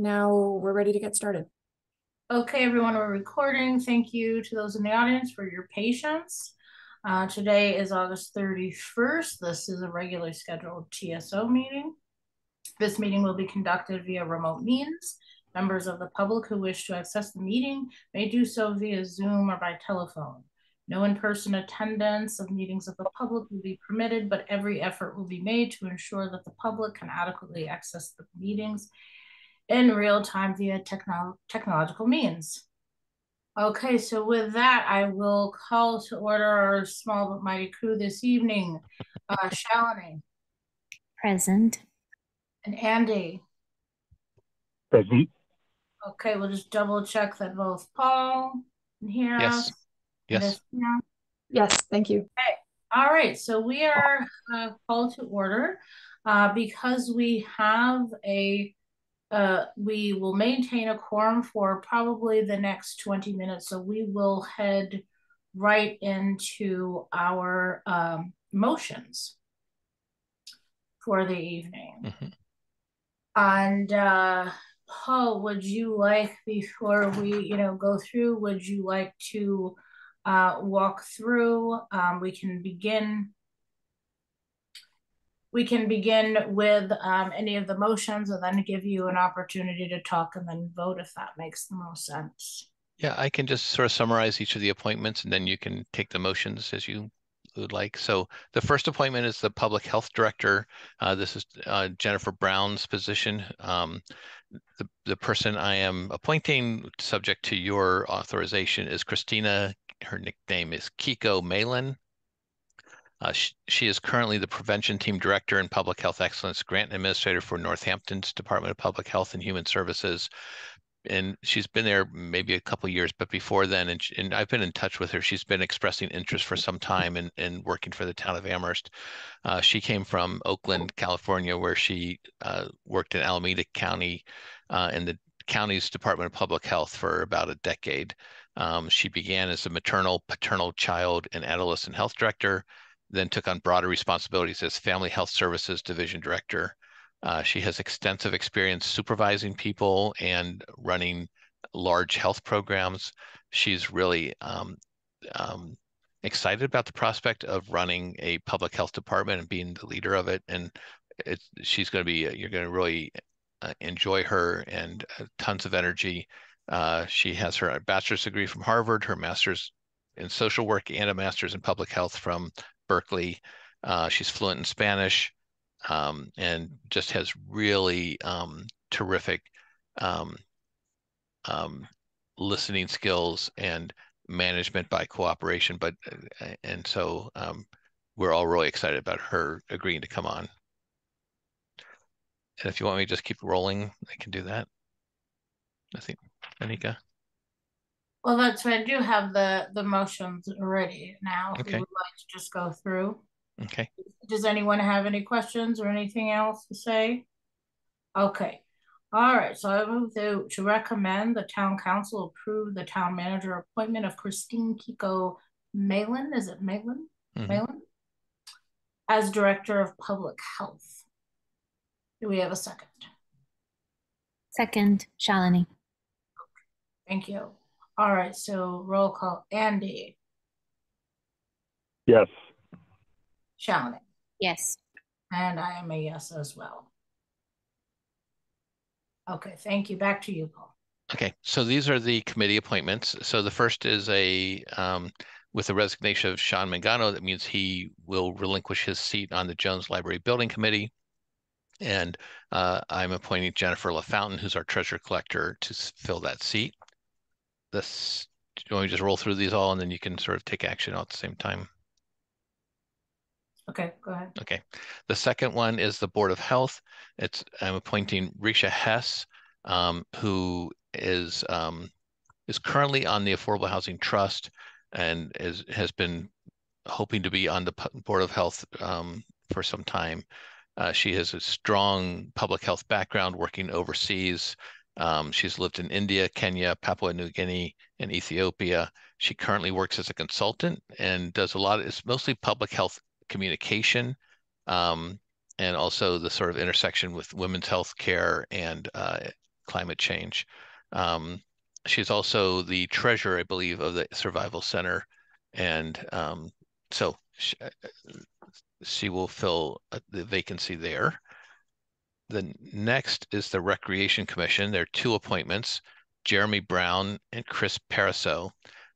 Now we're ready to get started. Okay, everyone, we're recording. Thank you to those in the audience for your patience. Uh, today is August 31st. This is a regularly scheduled TSO meeting. This meeting will be conducted via remote means. Members of the public who wish to access the meeting may do so via Zoom or by telephone. No in-person attendance of meetings of the public will be permitted, but every effort will be made to ensure that the public can adequately access the meetings in real time via techno technological means. Okay, so with that, I will call to order our small but mighty crew this evening. Uh, Shalini. Present. And Andy. Present. Okay, we'll just double check that both Paul and hear Yes. us. Yes. Yeah. Yes, thank you. Okay. All right, so we are uh, called to order uh, because we have a uh, we will maintain a quorum for probably the next 20 minutes. So we will head right into our um, motions for the evening. Mhm. And uh, Paul, would you like, before we, you know, go through, would you like to uh, walk through? Um, we can begin we can begin with um, any of the motions and then give you an opportunity to talk and then vote if that makes the most sense. Yeah, I can just sort of summarize each of the appointments and then you can take the motions as you would like. So the first appointment is the Public Health Director. Uh, this is uh, Jennifer Brown's position. Um, the, the person I am appointing, subject to your authorization, is Christina. Her nickname is Kiko Malin. Uh, she, she is currently the Prevention Team Director and Public Health Excellence Grant Administrator for Northampton's Department of Public Health and Human Services. And she's been there maybe a couple years, but before then, and, she, and I've been in touch with her. She's been expressing interest for some time in, in working for the town of Amherst. Uh, she came from Oakland, California, where she uh, worked in Alameda County uh, in the county's Department of Public Health for about a decade. Um, she began as a maternal, paternal, child, and adolescent health director then took on broader responsibilities as Family Health Services Division Director. Uh, she has extensive experience supervising people and running large health programs. She's really um, um, excited about the prospect of running a public health department and being the leader of it. And she's going to be, you're going to really uh, enjoy her and uh, tons of energy. Uh, she has her bachelor's degree from Harvard, her master's in social work and a master's in public health from Berkeley. Uh, she's fluent in Spanish um, and just has really um, terrific um, um listening skills and management by cooperation. But uh, and so um, we're all really excited about her agreeing to come on. And if you want me to just keep rolling, I can do that. I think, Anika. Well, that's I do have the the motions ready now. If Okay. you would like to just go through. Okay. Does anyone have any questions or anything else to say? Okay. All right, so I move to, to recommend the town council approve the town manager appointment of Christine Kiko Malin, is it Malin? Mhm. Malin? As Director of Public Health. Do we have a second? Second, Shalini. Thank you. All right, so roll call, Andy, Yes. Shalini, Yes. and I am a yes as well. Okay, thank you. Back to you, Paul. Okay, so these are the committee appointments. So the first is a, um, with the resignation of Sean Mangano, that means he will relinquish his seat on the Jones Library Building Committee. And uh, I'm appointing Jennifer LaFountain, who's our treasurer collector, to fill that seat. This, do you want me to just roll through these all and then you can sort of take action all at the same time? Okay, go ahead. Okay. The second one is the Board of Health. It's, I'm appointing Risha Hess, um, who is, um, is currently on the Affordable Housing Trust and is, has been hoping to be on the Board of Health, um, for some time. Uh, she has a strong public health background working overseas. Um, she's lived in India, Kenya, Papua New Guinea, and Ethiopia. She currently works as a consultant and does a lot, it's mostly public health communication um, and also the sort of intersection with women's health care and uh, climate change. Um, she's also the treasurer, I believe, of the Survival Center, and um, so she, uh, she will fill the vacancy there. The next is the Recreation Commission. There are two appointments, Jeremy Brown and Chris Paraso.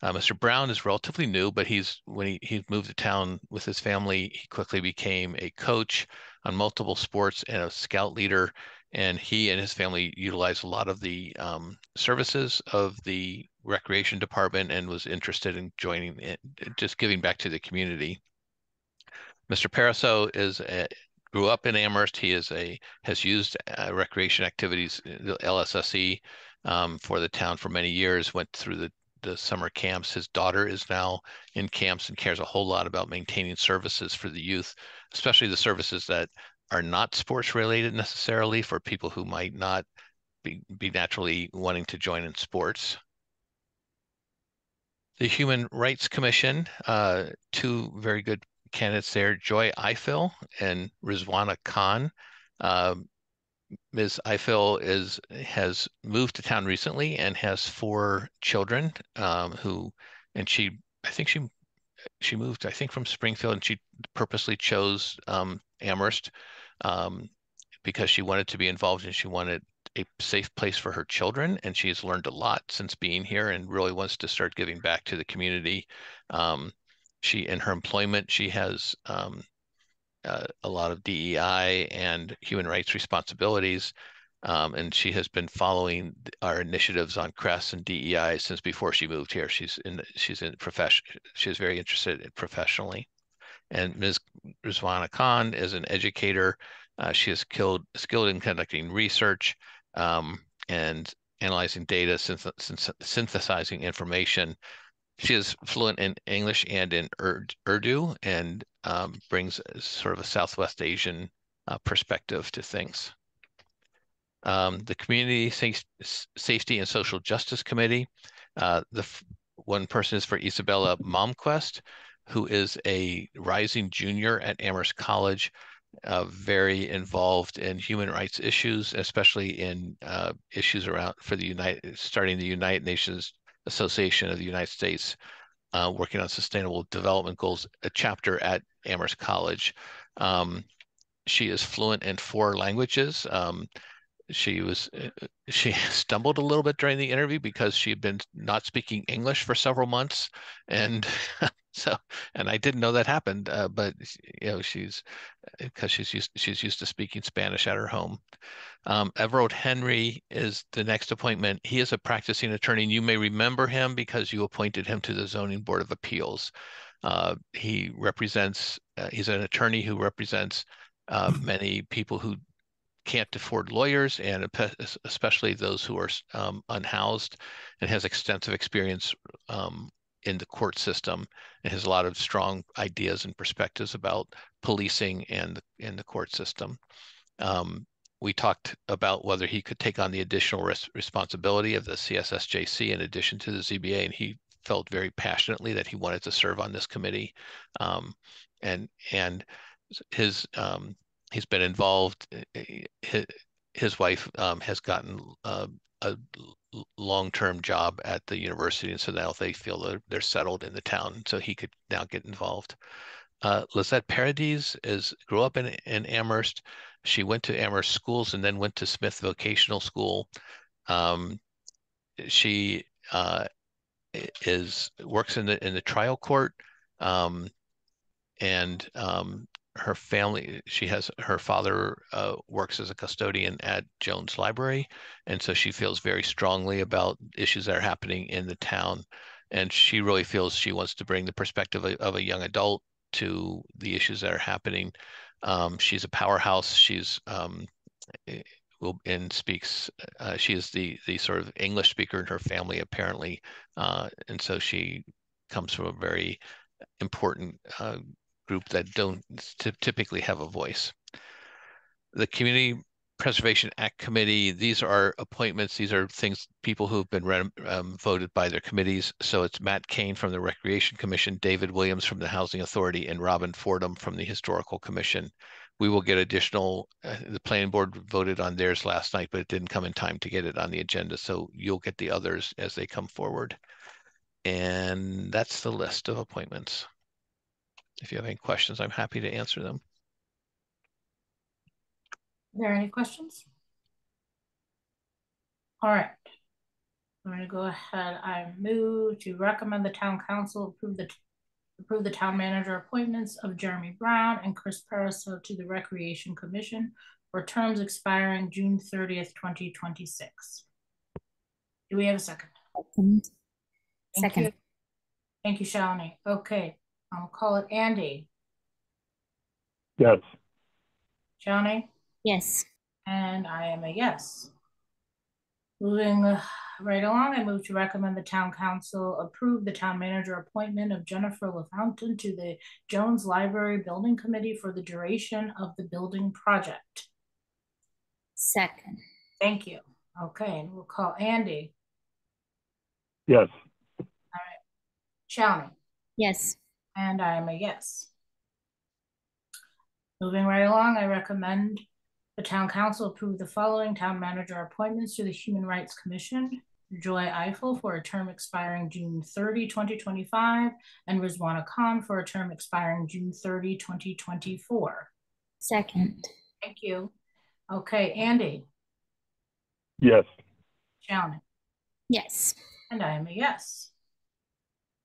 Uh, Mr. Brown is relatively new, but he's when he, he moved to town with his family, he quickly became a coach on multiple sports and a scout leader. And he and his family utilized a lot of the um, services of the recreation department and was interested in joining just giving back to the community. Mr. Paraso is a, grew up in Amherst. He is a has used uh, recreation activities, the LSSE, um, for the town for many years. Went through the the summer camps. His daughter is now in camps and cares a whole lot about maintaining services for the youth, especially the services that are not sports related necessarily for people who might not be, be naturally wanting to join in sports. The Human Rights Commission, uh, two very good candidates there, Joy Eifel and Rizwana Khan. Um, Ms. Eifel is has moved to town recently and has four children um, who, and she, I think she, she moved, I think from Springfield, and she purposely chose um, Amherst um, because she wanted to be involved and she wanted a safe place for her children. And she's learned a lot since being here and really wants to start giving back to the community. Um, she, in her employment, she has um, uh, a lot of DEI and human rights responsibilities. Um, and she has been following our initiatives on CRESS and DEI since before she moved here. She's in she's in profession. She's very interested in professionally. And Ms. Rizwana Khan is an educator. Uh, she is skilled skilled in conducting research um, and analyzing data, synth since synthesizing information. She is fluent in English and in Urdu, and um, brings sort of a Southwest Asian uh, perspective to things. Um, the Community Sa Safety and Social Justice Committee, uh, the one person is for Isabella Momquest, who is a rising junior at Amherst College, uh, very involved in human rights issues, especially in uh, issues around for the United, starting the United Nations Association of the United States uh, working on sustainable development goals, a chapter at Amherst College. Um, she is fluent in four languages. Um, she was uh, she stumbled a little bit during the interview because she had been not speaking English for several months, and so and I didn't know that happened. Uh, but you know she's because she's used she's used to speaking Spanish at her home. Um, Everald Henry is the next appointment. He is a practicing attorney, and you may remember him because you appointed him to the Zoning Board of Appeals. Uh, he represents, uh, he's an attorney who represents uh, many people who can't afford lawyers and especially those who are um, unhoused and has extensive experience um, in the court system and has a lot of strong ideas and perspectives about policing and in the court system. Um, we talked about whether he could take on the additional res responsibility of the CSSJC in addition to the ZBA, and he felt very passionately that he wanted to serve on this committee. Um, and and his um, he's been involved. Eh, his, his wife um, has gotten uh, a long-term job at the university, and so now they feel that they're settled in the town, so he could now get involved. Uh, Lisette Paredes is grew up in in Amherst. She went to Amherst schools and then went to Smith Vocational School. Um, she uh, is works in the in the trial court, um, and um, her family. She has her father uh, works as a custodian at Jones Library, and so she feels very strongly about issues that are happening in the town. And she really feels she wants to bring the perspective of, of a young adult to the issues that are happening um, she's a powerhouse. She's um, eh, will and speaks. Uh, she is the the sort of English speaker in her family apparently, uh, and so she comes from a very important uh, group that don't typically have a voice. The community Preservation Act Committee, these are appointments. These are things, people who've been um, voted by their committees. So it's Matt Kane from the Recreation Commission, David Williams from the Housing Authority, and Robin Fordham from the Historical Commission. we will get additional, uh, the planning board voted on theirs last night, but it didn't come in time to get it on the agenda. So you'll get the others as they come forward. And that's the list of appointments. If you have any questions, I'm happy to answer them. Are there any questions? All right. I'm gonna go ahead. I move to recommend the town council approve the approve the town manager appointments of Jeremy Brown and Chris Paraso to the Recreation Commission for terms expiring June thirtieth, twenty twenty-six. Do we have a second? Second. Thank Second. you. Thank you, Shalini. Okay, I'll call it Andy. yes, Johnny, Yes. And I am a yes. Moving uh, right along, I move to recommend the town council approve the town manager appointment of Jennifer LaFountain to the Jones Library Building Committee for the duration of the building project. Second. Thank you. Okay, and we'll call Andy. yes, Shalini? Yes. And I am a yes. Moving right along, I recommend the town council approve the following town manager appointments to the Human Rights Commission. Joy Eiffel for a term expiring June 30, 2025, and Rizwana Khan for a term expiring June 30, 2024. Second. Thank you. Okay, Andy, yes, Shalini, Yes. and I am a yes.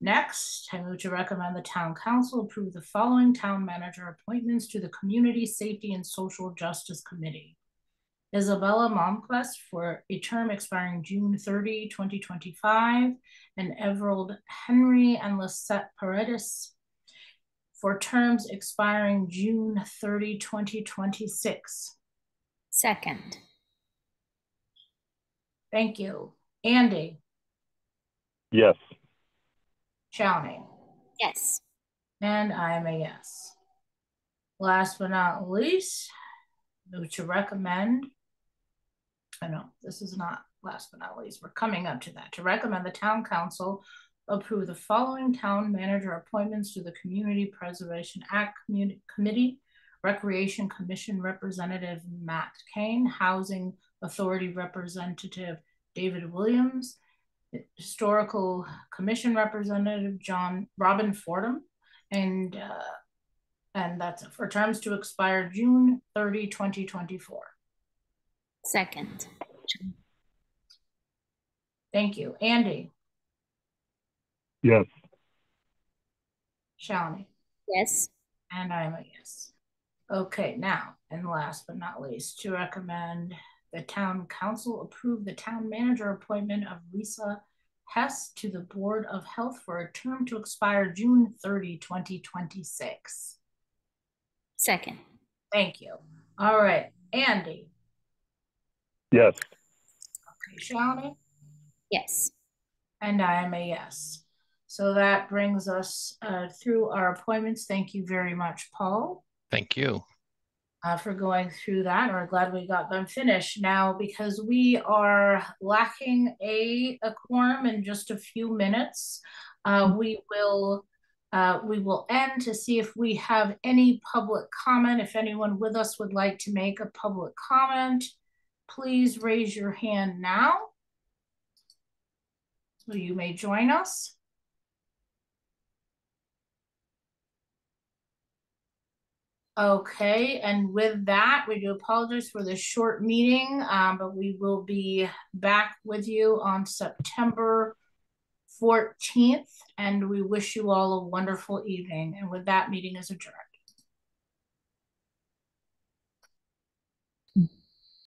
Next, I move to recommend the town council approve the following town manager appointments to the Community Safety and Social Justice Committee. Isabella Momquist for a term expiring June 30, 2025, and Everald Henry and Lisette Paredes for terms expiring June 30, 2026. Second. Thank you. Andy, yes, Shalini. Yes. And I am a yes. Last but not least, move to recommend. I know this is not last but not least. We're coming up to that. To recommend the town council approve the following town manager appointments to the Community Preservation Act Community Committee, Recreation Commission Representative Matt Kane, Housing Authority Representative David Williams, Historical Commission Representative John Robin Fordham, and uh, and that's for terms to expire June 30, 2024. Second. Thank you. Andy, yes, Shalini, Yes. and I'm a yes. Okay, now, and last but not least, to recommend the town council approved the town manager appointment of Lisa Hess to the Board of Health for a term to expire June 30, 2026. Second. Thank you. All right, Andy, yes, okay, Shalini, Yes. and I am a yes. So that brings us uh, through our appointments. Thank you very much, Paul. Thank you. Uh, for going through that. We're glad we got them finished now because we are lacking a, a quorum in just a few minutes. Uh, we will uh, we will end to see if we have any public comment. If anyone with us would like to make a public comment, please raise your hand now. So you may join us. Okay, and with that, we do apologize for the short meeting, um, but we will be back with you on September 14th, and we wish you all a wonderful evening. And with that, meeting is adjourned.